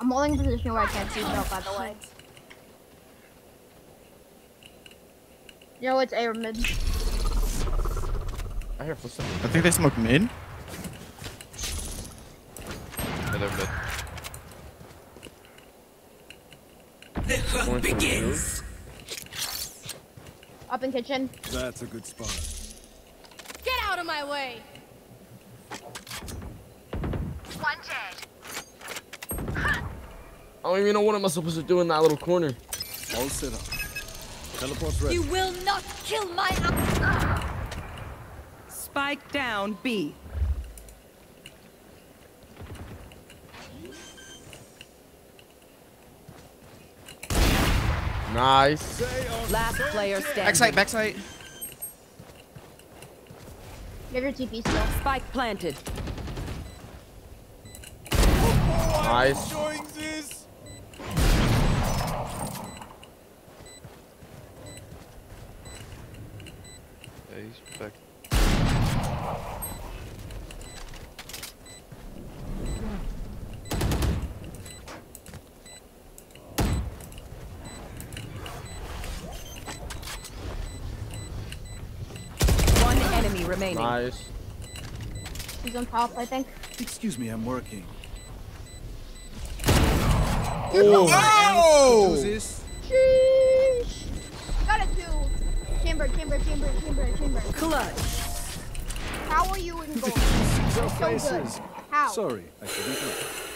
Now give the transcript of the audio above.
I'm holding a position where I can't see Joe, by the way. Yo, it's air mid. I hear footsteps. I think they smoke mid. Yeah, they're mid. The hunt Going begins. Up in kitchen. That's a good spot. Get out of my way! I don't even know what am I supposed to do in that little corner. All set up. Teleport's ready. You will not kill my Spike down B. Nice. Last player standing. Backside, backside. Give your TP still. Spike planted. Nice. Yeah, he's back. One enemy remaining. Nice. He's on top, I think. Excuse me, I'm working. Oh! Do too. Chamber, chamber, chamber, chamber, chamber. Clutch. How are you in gold? Our so good. How? Sorry, I couldn't help.